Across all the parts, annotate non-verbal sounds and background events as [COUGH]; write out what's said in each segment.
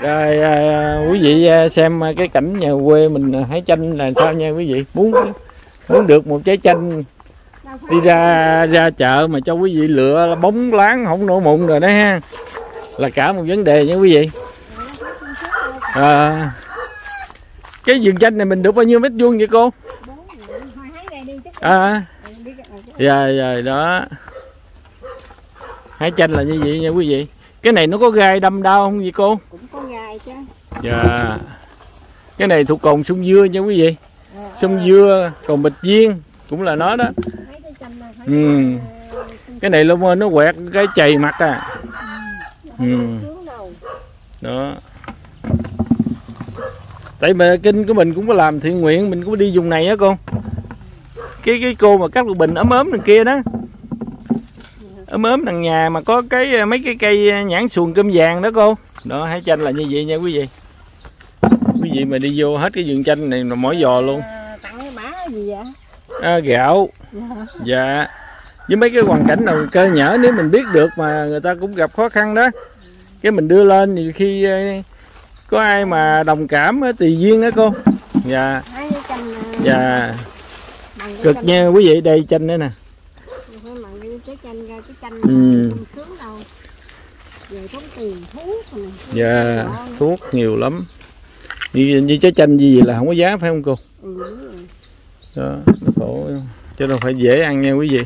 rồi à, quý vị à, xem à, cái cảnh nhà quê mình à, hái chanh là sao nha quý vị? Muốn muốn được một trái chanh đi ra ra chợ mà cho quý vị lựa bóng láng không nổ mụn rồi đó ha. Là cả một vấn đề nha quý vị. À, cái vườn chanh này mình được bao nhiêu mét vuông vậy cô? À rồi rồi đó. Hái chanh là như vậy nha quý vị. Cái này nó có gai đâm đau không vậy cô? cũng có gai chứ. Dạ. Cái này thuộc cồn sung dưa nha quý vị. Sung dưa còn bịch viên cũng là nó đó. Ừ. ờ, cái này lông nó quẹt cái chày mặt à. Ừ. đầu đó. Tại mà kinh của mình cũng có làm thiện nguyện mình cũng đi vùng này á con. Cái cái cô mà cắt lục bình ấm ấm đằng kia đó. Ấm ấm đằng nhà mà có cái mấy cái cây nhãn xuồng cơm vàng đó cô đó hái chanh là như vậy nha quý vị. Quý vị mà đi vô hết cái vườn chanh này là mỏi giò luôn. Ờ, tặng cái bả gì vậy? À, gạo. Dạ. Với mấy cái hoàn cảnh nào cơ nhở nếu mình biết được mà người ta cũng gặp khó khăn đó. Cái mình đưa lên thì khi ờ, có ai mà đồng cảm tùy duyên đó cô. Dạ. Ờ, dạ. cực nha quý vị đây chanh nữa nè. Ừ. về tốn tiền thuốc dạ Đó. thuốc nhiều lắm. Như, như trái chanh gì là không có giá phải không cô? Ừ, đó nó khổ. Chứ đâu phải dễ ăn nha quý vị.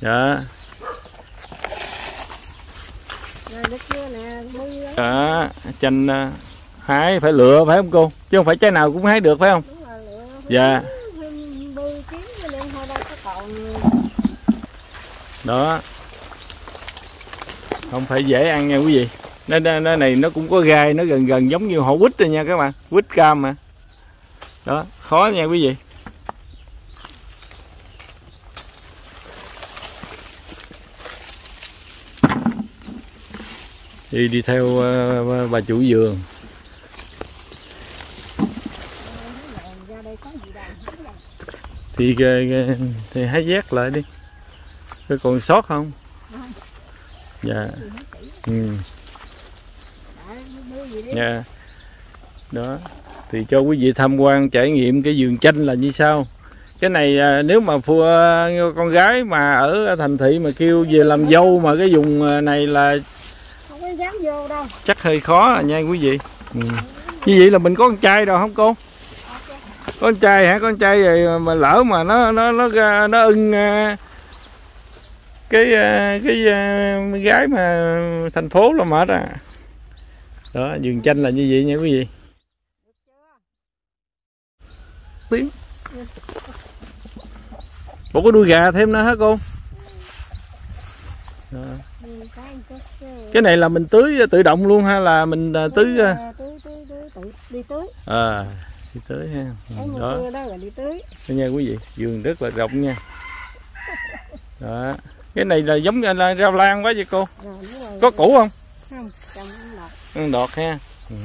Dạ. Đó chanh à, hái phải lựa phải không cô? Chứ không phải trái nào cũng hái được phải không? Dạ. Thêm bươi kiếm cái đen thôi đâu có còn đó không phải dễ ăn nha quý vị. Nó, nó, nó này nó cũng có gai nó gần gần giống như hổ quýt rồi nha các bạn. Quýt cam mà. Đó khó nha quý vị. Đi đi theo uh, bà chủ vườn. Thì thì thì hái vét lại đi. Có còn sót không dạ. Ừ. nha đó. Thì cho quý vị tham quan trải nghiệm cái vườn chanh là như sau. Cái này à, nếu mà phu à, con gái mà ở thành thị mà kêu về làm dâu mà cái vùng à, này là không có dám vô đâu. chắc hơi khó à nha quý vị. Ừ. như vậy là mình có con trai rồi không cô? Có con trai hả? Con trai rồi mà lỡ mà nó nó nó ra- nó ưng cái à, cái à, gái mà thành phố là mệt à. Đó vườn chanh là như vậy nha quý vị. Tiếng. Bộ có đuôi gà thêm nữa hả cô? Đó. Cái này là mình tưới tự động luôn hay là mình tưới đi tưới. À đi tưới ha. Ừ, đó. đó là đi tưới. Đây nha quý vị vườn rất là rộng nha. Đó cái này là giống là rau lan quá vậy cô? Rồi. Có củ không? Không ăn đọt ha. Ừ.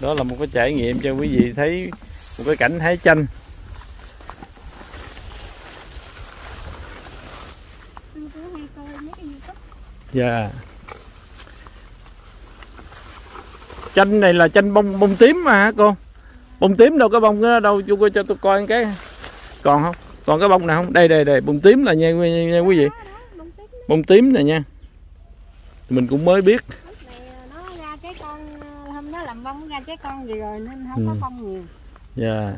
đó là một cái trải nghiệm cho quý vị thấy một cái cảnh hái chanh. Dạ. Chanh này là chanh bông bông tím mà hả cô? Bông tím đâu có bông đó đâu? Chú coi cho tôi coi cái. Còn không còn cái bông nào không? Đây đây đây bông tím là nha, nha, nha quý vị. Bông tím này nha. Mình cũng mới biết. Cái con hôm đó làm bông ra cái con gì rồi nên không Ừ. có bông nhiều dạ.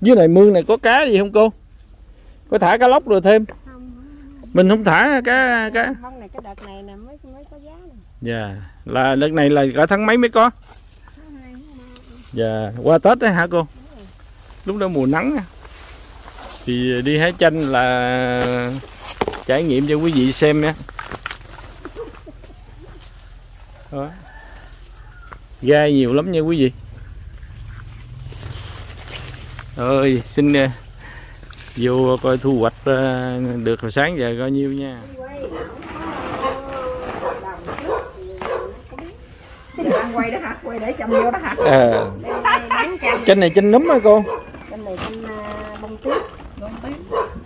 Dưới này mương này có cá gì không cô? Có thả cá lóc rồi thêm? Không mình không thả cá cá. Này cái đợt này nè mới mới có giá dạ. Là đợt này là cả tháng mấy mới có Thứ hai thứ ba dạ qua tết đấy hả cô? Lúc đó mùa nắng thì đi hái chanh là trải nghiệm cho quý vị xem nha. Đó. Gai nhiều lắm nha quý vị. Ơi xin ờ, vô coi thu hoạch ờ, được hồi sáng giờ coi nhiêu nha. Quay đó hả? Quay để chồng vô đó hả? Chanh chanh này chanh núm hả cô? Chanh này chanh à, bông tuyết Đúng tí.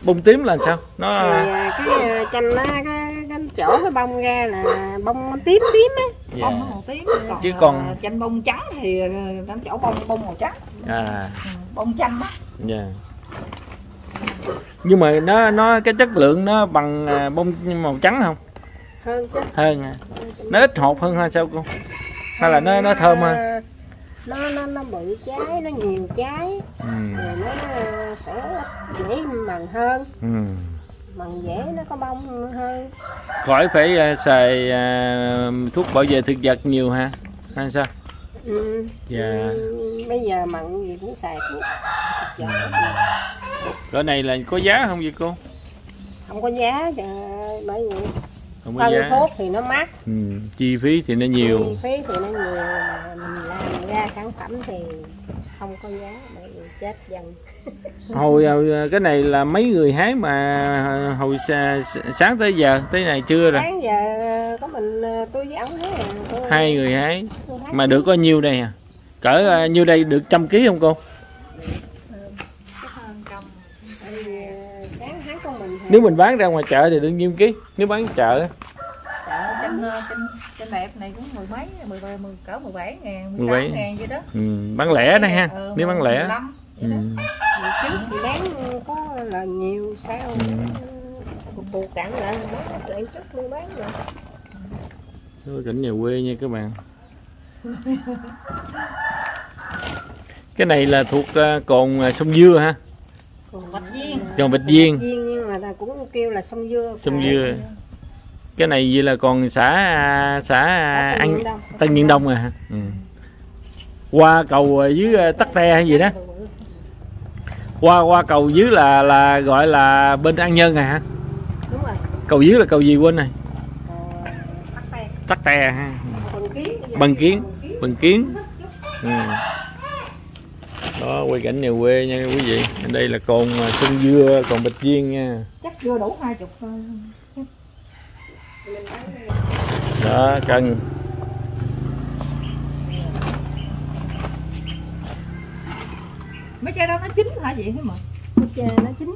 bông tím là sao? Nó thì à, cái à, chanh nó cái, cái chỗ cái bông ra là bông tím tím á. Dạ. bông màu tím. Còn Chứ ờ, còn- chanh bông trắng thì ờ, nó chỗ bông bông màu trắng. À. Ừ, bông chanh đó dạ. Nhưng mà nó nó cái chất lượng nó bằng bông màu trắng không? Hơn chứ. Hơn à. nó ít hột hơn hay sao cô hay là nó nó thơm hơn? nó nó nó bự trái nó nhiều trái ừ. rồi nó sẽ dễ mần hơn. Ừ. mần dễ nó có bông hơn. Khỏi phải à, xài à, thuốc bảo vệ thực vật nhiều ha hay sao? Ừ. dạ. Ừ, bây giờ mặn gì cũng xài thuốc Thực vật. Cái này là có giá không vậy cô? Không có giá trời ơi, bởi vì không có giá. thuốc thì nó mắc. Ừ. chi phí thì nó nhiều. Chi phí thì nó nhiều mà mình làm ra sản phẩm thì không có giá bởi vì chết dần. [LAUGHS] Hồi à, cái này là mấy người hái mà hồi sa, sáng tới giờ tới này trưa rồi. Sáng giờ có mình ờ, tôi với ổng thế à tôi, hai người hái. mà được có nhiêu đây à cỡ nhiêu đây được trăm ký không cô tại vì, ờ, sáng tháng của mình thì nếu mình bán ra ngoài chợ thì được nhiêu ký nếu bán chợ á, chanh ờ, chanh chanh đẹp này cũng mười mấy mười bảy mười cỡ mười bảy ngàn mười 17. tám ngàn vậy đó ừ, bán lẻ đây ha Ờ, nếu bán lẻ 15 ừ. đó. Trước thì bán có là nhiều sao Ừ. bù cạn lại bán lại chút luôn bán rồi Đó, cảnh nhà quê nha các bạn cái này là thuộc à, cồn à, sông dưa ha còn Bạch viên. còn bạch viên ta cũng kêu là sông dưa sông dưa cái này vậy là còn xã à, xã à, Tân ăn Nhiên Đông à? Ừ. Qua cầu dưới à, Tắc Te hay gì đó. Qua qua cầu dưới là là gọi là bên An Nhân à hả? đúng rồi Cầu dưới là cầu gì quên này? Ờ, Tắc Te. Tắc Te ha. Bằng kiến Bằng kiến. Ừ. Đó quay cảnh nhà quê nha quý vị. Đây là cồn à, sông dưa, còn bịch viên nha. Chưa đủ hai chục thôi. Đó cân. mấy trái đó nó chín hả vậy thế mà Chà, nó chín.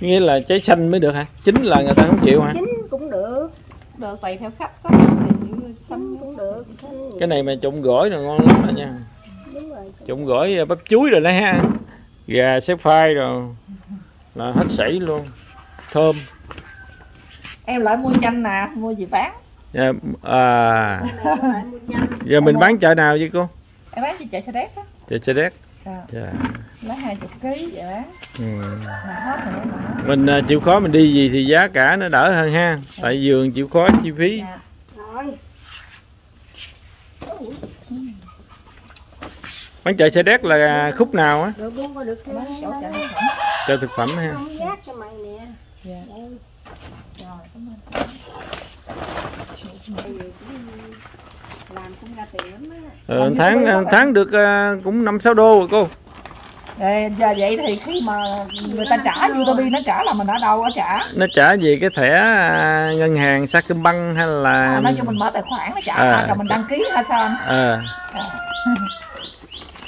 Nghĩa là trái xanh mới được hả? Chính là người ta không chịu hả? chín cũng được. Được tùy theo khách có thì xanh xanh cũng được. xanh Cái này mà trộn gỏi là ngon lắm đó nha. đúng rồi. Trộn gỏi bắp chuối rồi đấy ha. Gà xếp phai rồi là hết sảy luôn. Thơm. Em lại mua chanh nè mua gì bán? Dạ, à. Giờ mình bán chợ nào vậy cô? Em bán chợ xe đét á. Chợ chợ đét Dạ. dạ. lấy hai chục ký vậy bán. Ừ. mà hết rồi nữa mà. Mình à, chịu khó mình đi gì thì giá cả nó đỡ hơn ha. Tại vườn chịu khó chi phí. Dạ. rồi bán chợ chợ đét là khúc nào á? Được luôn có được bán chỗ chợ không thực phẩm. Chợ thực phẩm ha giác cho mày nè. Dạ. Đây, rồi cảm ơn. Tại vì cũng làm cũng ra tiền lắm á. Ờ, tháng tháng được à, cũng năm sáu đô rồi cô. Giờ vậy thì khi mà người ta trả YouTube nó trả là mình ở đâu ở trả nó trả về cái thẻ à, ngân hàng Sacombank hay là à, nó cho mình mở tài khoản nó trả À. à. rồi mình đăng ký hay sao anh? à.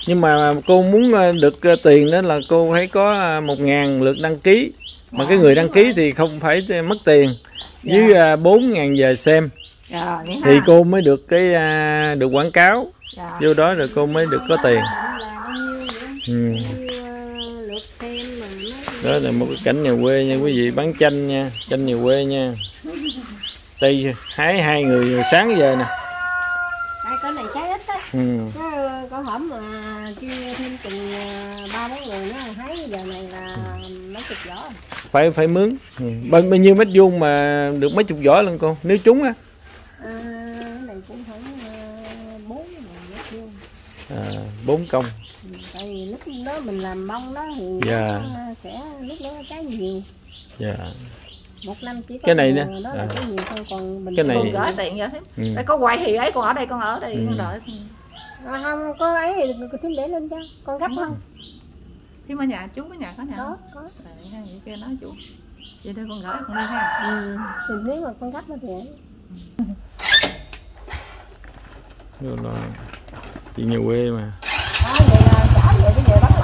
Nhưng mà cô muốn ờ, được ờ, tiền đó là cô phải có ờ, một ngàn lượt đăng ký. Mà cái người đăng ký thì không phải mất tiền. Dưới ờ, bốn ngàn giờ xem. Ha thì cô mới được cái được quảng cáo. Dạ. vô đó rồi cô mới được có tiền. Ừ. Đó là một cái cảnh nhà quê nha quý vị. Bán chanh nha. Chanh nhà quê nha. Đây hái hai người sáng giờ nè. Cái này trái ít á. Ừ. cái có hổm mà kia thêm chừng ờ, ba bốn người nữa thấy giờ này là mấy chục giỏ phải phải mướn ừ. bao, bao nhiêu mét vuông mà được mấy chục giỏ lần cô nếu trúng á à, cái này cũng khoảng ờ, bốn mét vuông à, bốn công Ừ, tại vì lúc đó mình làm mông đó thì Dạ. nó sẽ lúc đó trái nhiều dạ một năm chỉ có Cái này nè. đó là À. trái nhiều thôi còn mình Cái này- con gửi tiền vậy thế ừ. đây có quay thì ấy con ở đây con ở đây Ừ. con đợi à, không có ấy thì cứ thêm để lên cho con gấp không? khi mà nhà chú có nhà có nhà có có. Ha, vậy kia nói chú. Vậy thôi con gửi con đi ha. Ừ. thì nếu mà con gấp nó thì ấy. Rồi là chị nhà quê mà. Đó vậy là trả về cái về đó